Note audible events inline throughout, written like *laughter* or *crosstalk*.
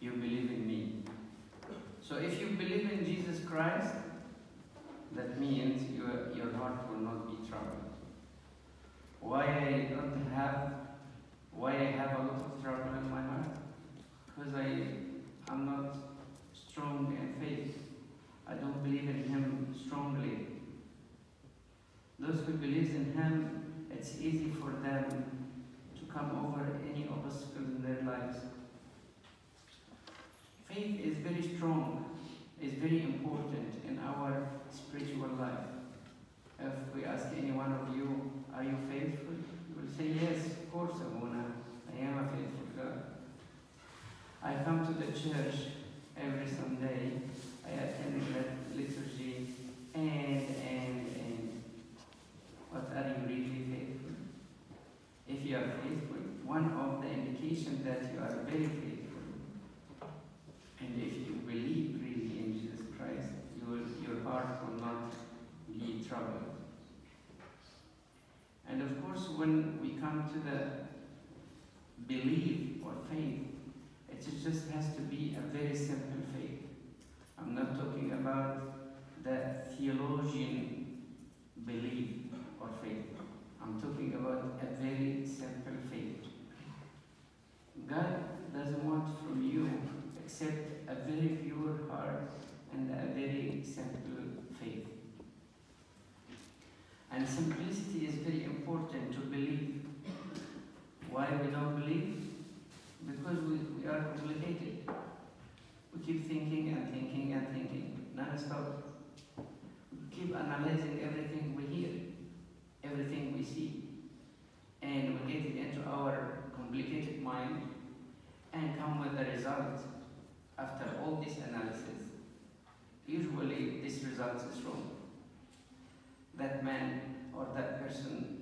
you believe in me. So if you believe in Jesus Christ, that means your, your heart will not be troubled. Why I don't have, why I have a lot of trouble in my heart? Because I am not strong in faith. I don't believe in Him strongly. Those who believe in Him, it's easy for them to come over any obstacle in their lives. Faith is very strong, is very important in our spiritual life. If we ask any one of you, are you faithful? You will say, yes, of course, Abuna. I am a faithful God. I come to the church every Sunday. I attend the liturgy and, and, and. But are you really faithful? If you are faithful, one of the indications that you are very faithful, and if you believe really in Jesus Christ, you will, your heart will not be troubled. And of course, when we to the belief or faith, it just has to be a very simple faith. I'm not talking about the theologian belief or faith. I'm talking about a very simple faith. God doesn't want from you except a very pure heart and a very simple faith. And simplicity is very important to believe. Why we don't believe? Because we, we are complicated. We keep thinking and thinking and thinking, non-stop. We keep analyzing everything we hear, everything we see. And we get it into our complicated mind and come with a result after all this analysis. Usually this result is wrong. That man or that person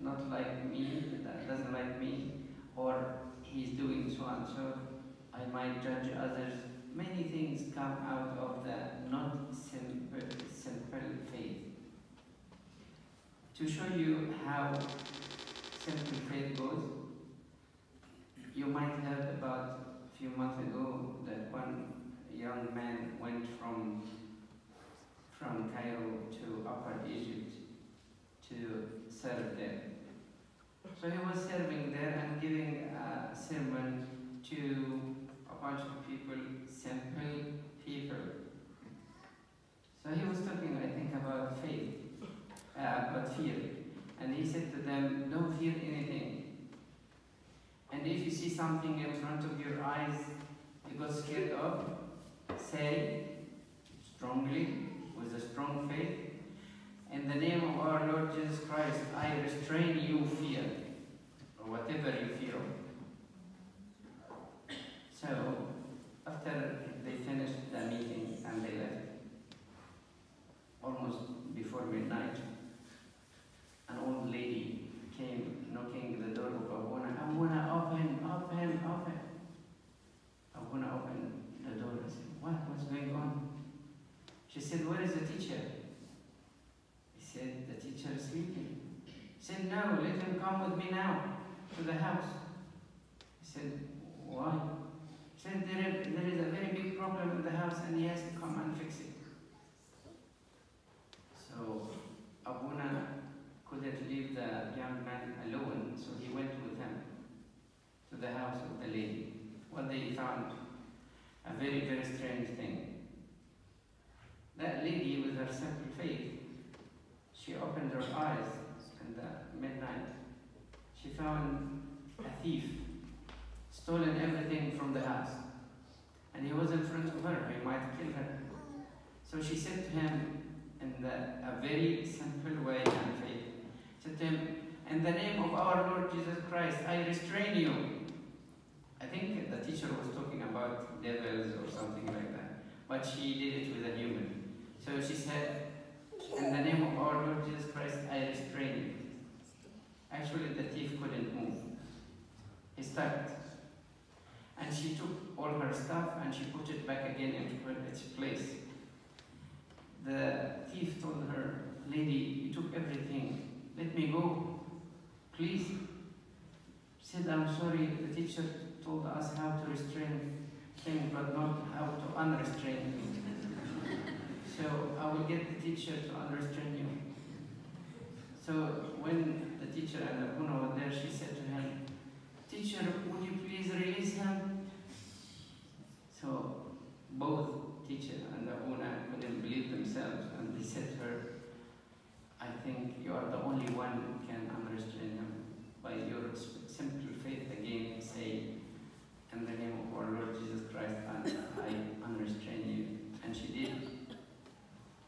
not like me, that doesn't like me, or he's doing so and so, I might judge others. Many things come out of the not simple, simple faith. To show you how simple faith goes, you might have about a few months ago that one young man went from from Cairo to Upper Egypt to there. So he was serving there and giving a sermon to a bunch of people, simple people. So he was talking, I think, about faith, uh, about fear. And he said to them, don't fear anything. And if you see something in front of your eyes you got scared of, say strongly, with a strong faith, in the name of our Lord Jesus Christ, I restrain you fear, or whatever you feel. So, after they finished the meeting and they left, almost before midnight, an old lady came knocking the door of Abuna. Abuna, open, open, open. Abuna opened the door and said, What? What's going on? She said, Where is the teacher? He said, The teacher is sleeping. He said, No, let him come with me now to the house. He said, Why? He said, there is, there is a very big problem in the house and he has to come and fix it. So Abuna couldn't leave the young man alone, so he went with him to the house of the lady. What they found a very, very strange thing. That lady, with her simple faith, she opened her eyes in the midnight. She found a thief, stolen everything from the house. And he was in front of her, he might kill her. So she said to him in the, a very simple way and faith, said to him, In the name of our Lord Jesus Christ, I restrain you. Think the teacher was talking about devils or something like that, but she did it with a human. So she said, In the name of our Lord Jesus Christ, I restrain you. Actually, the thief couldn't move. He stopped. And she took all her stuff and she put it back again into its place. The thief told her, Lady, you took everything. Let me go. Please. She said, I'm sorry, the teacher told us how to restrain things, but not how to unrestrain things. So I will get the teacher to unrestrain you. So when the teacher and Abuna were there, she said to him, Teacher, would you please release him? So both teacher and Abuna couldn't believe themselves and they said to her, I think you are the only one who can unrestrain him. By your simple faith again, say, in the name of our Lord Jesus Christ, I unrestrain you. And she did.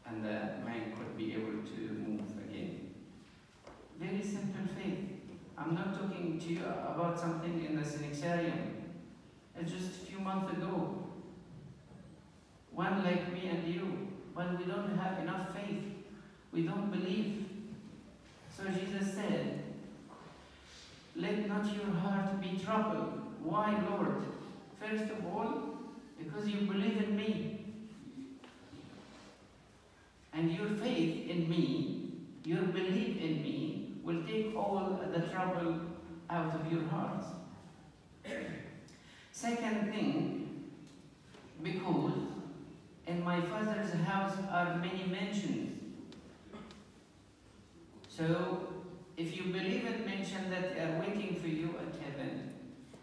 And the man could be able to move again. Very simple faith. I'm not talking to you about something in the Synaxarium. It's just a few months ago. One like me and you, when we don't have enough faith, we don't believe. So Jesus said, Let not your heart be troubled. Why, Lord? First of all, because you believe in me. And your faith in me, your belief in me, will take all the trouble out of your hearts. Second thing, because in my Father's house are many mansions. So, if you believe it mentioned that they are waiting for you at heaven,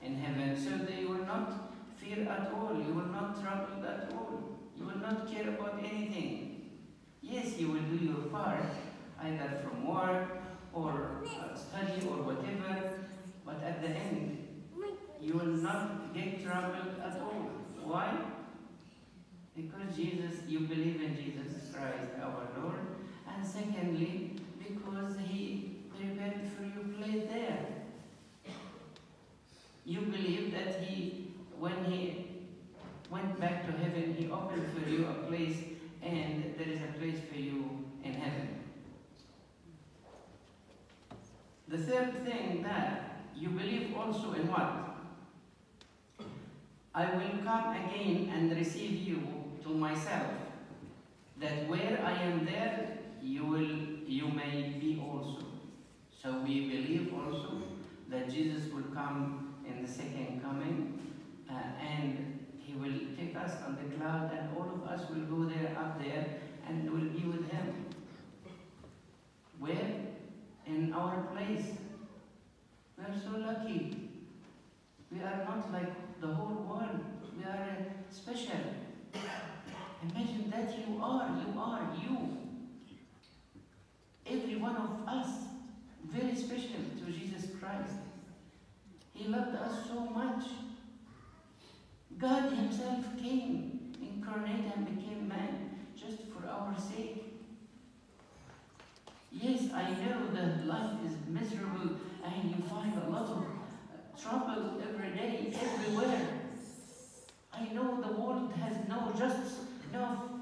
in heaven, so they will not fear at all, you will not trouble at all, you will not care about anything. Yes, you will do your part, either from work or study or whatever, but at the end, you will not get troubled at all. Why? Because Jesus, you believe in Jesus Christ our Lord, and secondly, because He prepared for you place there. You believe that He, when He went back to heaven, He opened for you a place, and there is a place for you in heaven. The third thing that you believe also in what? I will come again and receive you to myself, that where I am there, you will you may be also. So we believe also that Jesus will come in the second coming, uh, and he will take us on the cloud, and all of us will go there up there and will be with him. Where? In our place. We are so lucky. We are not like the whole world. We are special. *coughs* Imagine that you are, you are, you. Every one of us, very special to Jesus Christ. He loved us so much. God Himself came, incarnate, and became man just for our sake. Yes, I know that life is miserable and you find a lot of uh, trouble every day, everywhere. I know the world has no justice, no,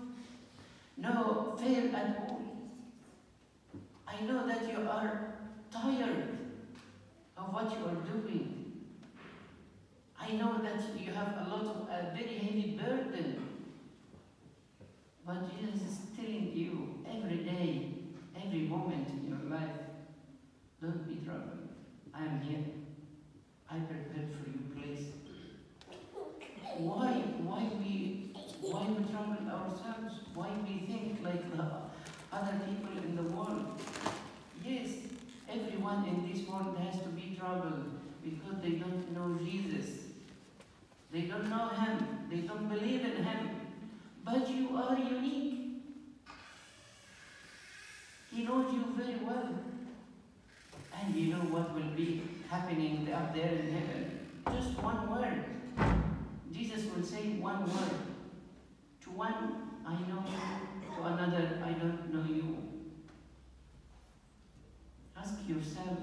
no fair at all. I know that you are tired of what you are doing. I know that you have a lot of a very heavy burden. But Jesus is telling you every day, every moment in your life, don't be troubled. I am here. I prepared for you place. Why, why we, why we trouble ourselves? Why we think like the other people in the world? Yes, everyone in this world has to be troubled because they don't know Jesus. They don't know Him. They don't believe in Him. But you are unique. He knows you very well. What will be happening up there in heaven. Just one word. Jesus will say one word. To one, I know you. To another, I don't know you. Ask yourself,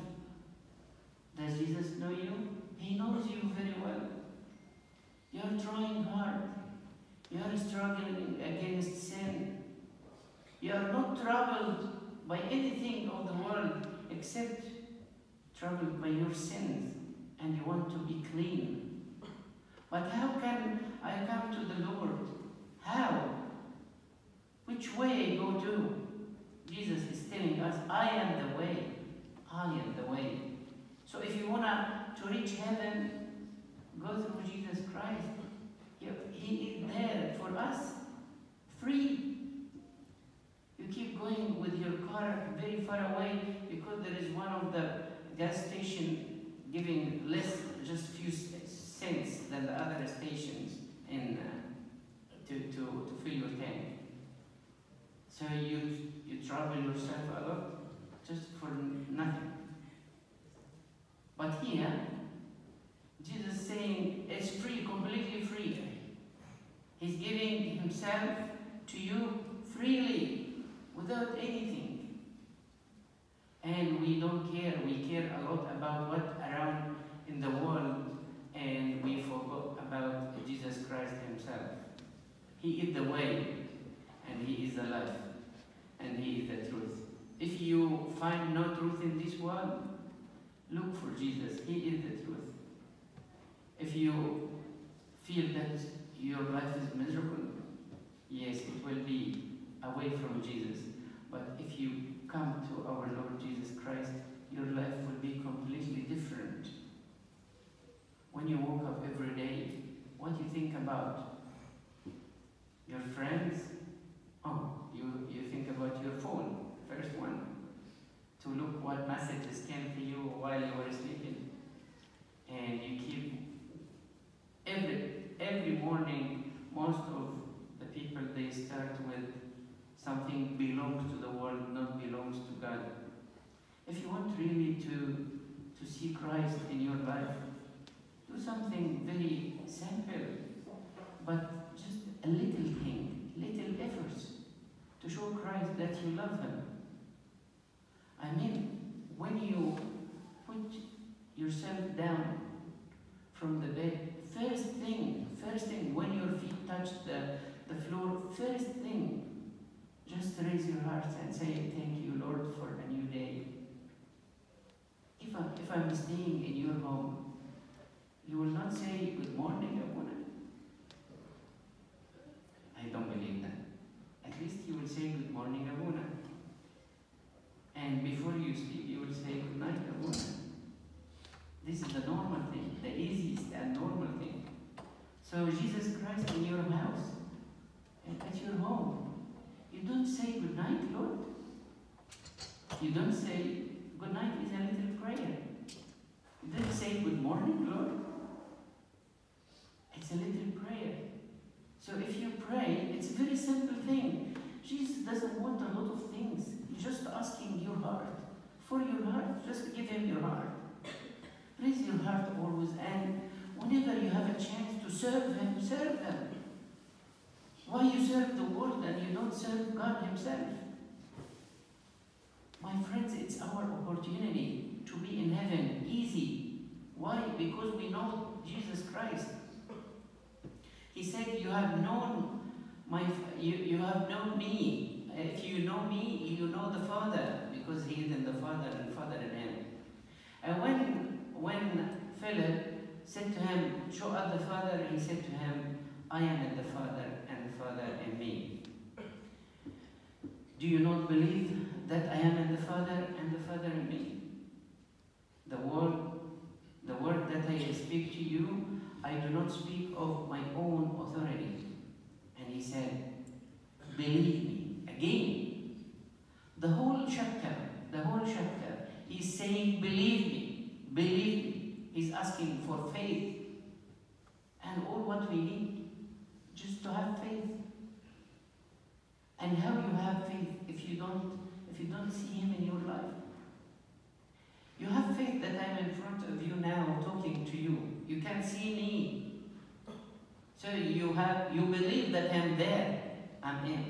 does Jesus know you? He knows you very well. You're trying hard. You're struggling against sin. You are not troubled by anything of the world except troubled by your sins and you want to be clean. But how can I come to the Lord? How? Which way go to? Jesus is telling us, I am the way. I am the way. So if you want to reach heaven, go through Jesus Christ. He is there for us, free. You keep going with your car very far away because there is one of the gas station giving less, just few cents than the other stations in uh, to, to, to fill your tank. So you you trouble yourself a lot just for nothing. But here, Jesus is saying it's free, completely free. He's giving himself to you freely, without anything. And we don't care, we care a lot about what around in the world and we forgot about Jesus Christ himself. He is the way and he is the life and he is the truth. If you find no truth in this world, look for Jesus. He is the truth. If you feel that your life is miserable, yes, it will be away from Jesus. But if you come to our Lord Jesus Christ, your life will be completely different. When you wake up every day, what do you think about? Your friends? Oh, you, you think about your phone, first one, to look what messages came to you while you were sleeping. And you keep every every morning most of the people they start with something belongs to the world, not belongs to God. If you want really to to see Christ in your life, do something very simple, but just a little thing, little efforts to show Christ that you love Him. I mean, when you put yourself down from the bed, first thing, first thing, when your feet touch the, the floor, first thing, just raise your heart and say, Thank you, Lord, for a new day. If, I, if I'm staying in your home, you will not say, Good morning, Abuna. I don't believe that. At least you will say, Good morning, Abuna. And before you sleep, you will say, Good night, Abuna. This is the normal thing, the easiest and normal thing. So Jesus Christ in your house, at your home, you don't say good night, Lord. You don't say good night is a little prayer. You don't say good morning, Lord. It's a little prayer. So if you pray, it's a very simple thing. Jesus doesn't want a lot of things. He's just asking your heart. For your heart, just give him your heart. Raise your heart always, and whenever you have a chance to serve him, serve him. Why you serve the world and you don't serve God himself? My friends, it's our opportunity to be in heaven easy. Why? Because we know Jesus Christ. He said, You have known my you, you have known me. If you know me, you know the Father, because he is in the Father and Father in him. And when when Philip said to him, Show us the Father, he said to him, I am in the Father and the Father in me. Do you not believe that I am in the Father and the Father in me? The word, the word that I speak to you, I do not speak of my own authority. And he said, Believe me. Again, the whole chapter, the whole chapter, he's saying, Believe me, believe. He's asking for faith. And all what we need, just to have faith. And how you have faith if you don't if you don't see him in your life? You have faith that I'm in front of you now talking to you. You can see me. So you have you believe that I'm there. I'm in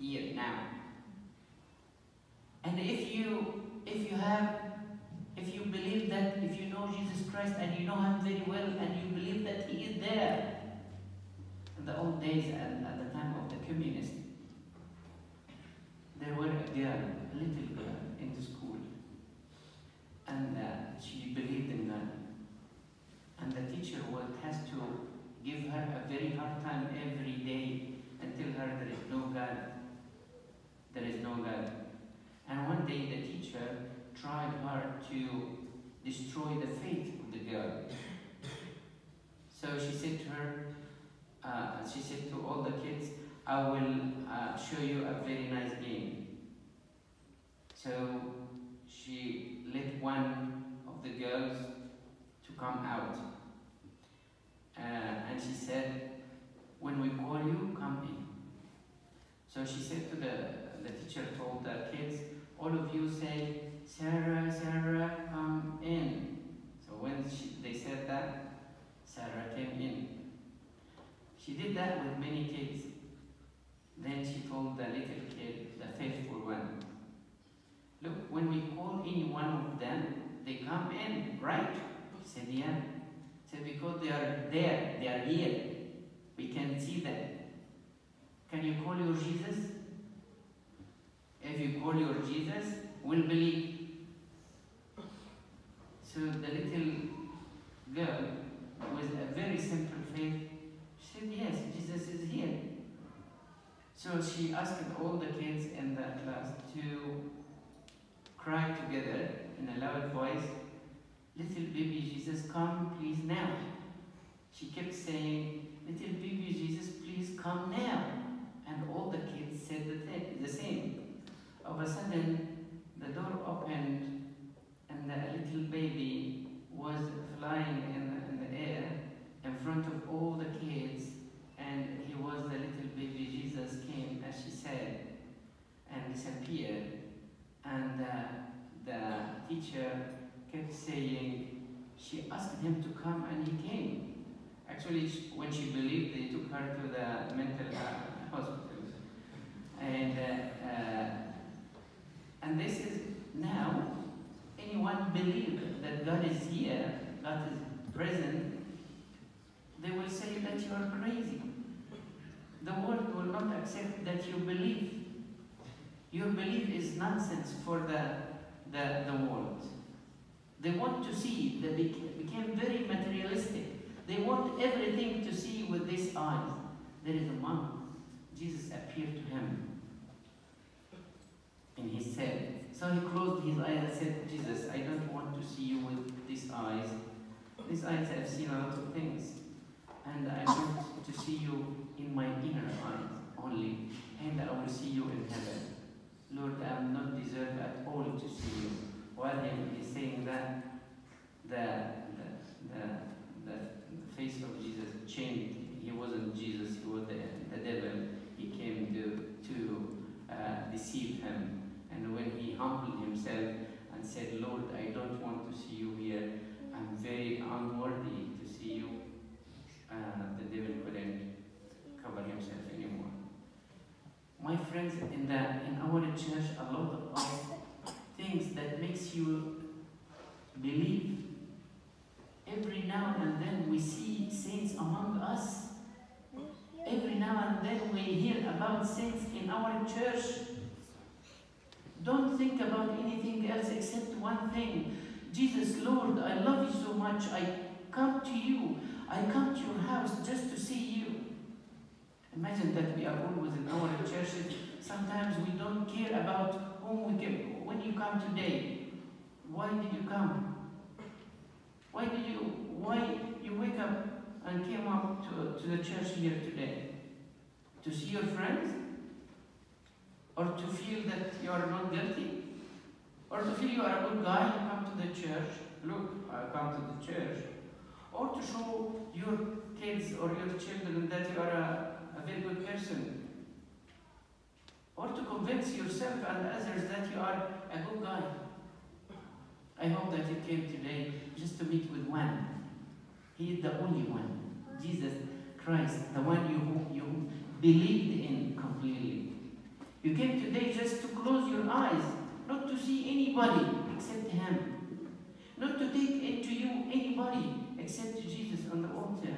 here now. And if you if you have if you believe that if you know Jesus Christ and you know him very well and you believe that he is there in the old days and at the time of the communists there were a girl, a little girl in the school. And uh, she believed in God. And the teacher was, has to give her a very hard time every day and tell her there is no God. There is no God. And one day the teacher tried hard to destroy the faith of the girl. So she said to her, uh, she said to all the kids, I will uh, show you a very nice game. So she let one of the girls to come out. Uh, and she said, when we call you, come in. So she said to the, the teacher, told the kids, all of you say, Sarah, Sarah, come in. So when she, they said that, Sarah came in. She did that with many kids. Then she told the little kid, the faithful one, Look, when we call any one of them, they come in, right? He said, Yeah. Said, Because they are there, they are here. We can see them. Can you call your Jesus? If you call your Jesus, we'll believe. So the little girl with a very simple faith said, Yes, Jesus is here. So she asked all the kids in that class to cry together in a loud voice, Little baby Jesus, come please now. She kept saying, Little baby Jesus, please come now. And all the kids said the, th- the same. All of a sudden, the door opened and the little baby was flying in the, in the air in front of all the kids and he was the little baby Jesus came as she said and disappeared and uh, the teacher kept saying she asked him to come and he came actually sh- when she believed they took her to the mental uh, hospital and uh, uh, and this is now anyone believe that God is here God is present they will say that you are crazy the world will not accept that you believe. Your belief is nonsense for the, the, the world. They want to see, they became very materialistic. They want everything to see with these eyes. There is a monk. Jesus appeared to him and he said, so he closed his eyes and said, Jesus, I don't want to see you with these eyes. These eyes have seen a lot of things. And I want to see you in my inner eyes only, and I will see you in heaven. Lord, I am not deserved at all to see you. While he is saying that, the, the, the, the, the face of Jesus changed. He wasn't Jesus, he was the, the devil. He came to, to uh, deceive him. And when he humbled himself and said, Lord, I don't want to see you here, I'm very unworthy to see you, uh, the devil couldn't cover himself anymore. My friends, in the in our church, a lot of things that makes you believe. Every now and then we see saints among us. Every now and then we hear about saints in our church. Don't think about anything else except one thing. Jesus, Lord, I love you so much. I come to you. I come to your house just to see you. Imagine that we are always in our churches. Sometimes we don't care about whom we came. When you come today, why did you come? Why did you? Why you wake up and came up to, to the church here today? To see your friends? Or to feel that you are not guilty? Or to feel you are a good guy, you come to the church. Look, I come to the church. Or to show your kids or your children that you are a, a very good person. Or to convince yourself and others that you are a good guy. I hope that you came today just to meet with one. He is the only one. Jesus Christ, the one you, you believed in completely. You came today just to close your eyes, not to see anybody except Him. Not to take into you anybody except Jesus on the altar.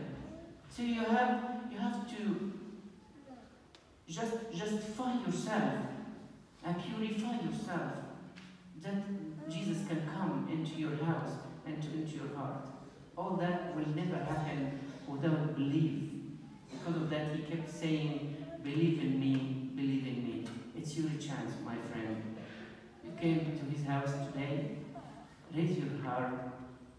So you have you have to just justify yourself and purify yourself that Jesus can come into your house and to, into your heart. All that will never happen without belief. Because of that, he kept saying, Believe in me, believe in me. It's your chance, my friend. You came to his house today, raise your heart,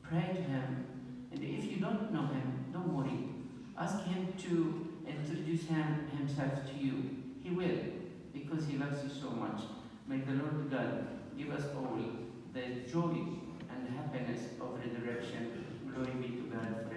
pray to him, and if you don't know him, don't worry. Ask him to introduce him, himself to you. He will, because he loves you so much. May the Lord God give us all the joy and happiness of resurrection. Glory be to God forever.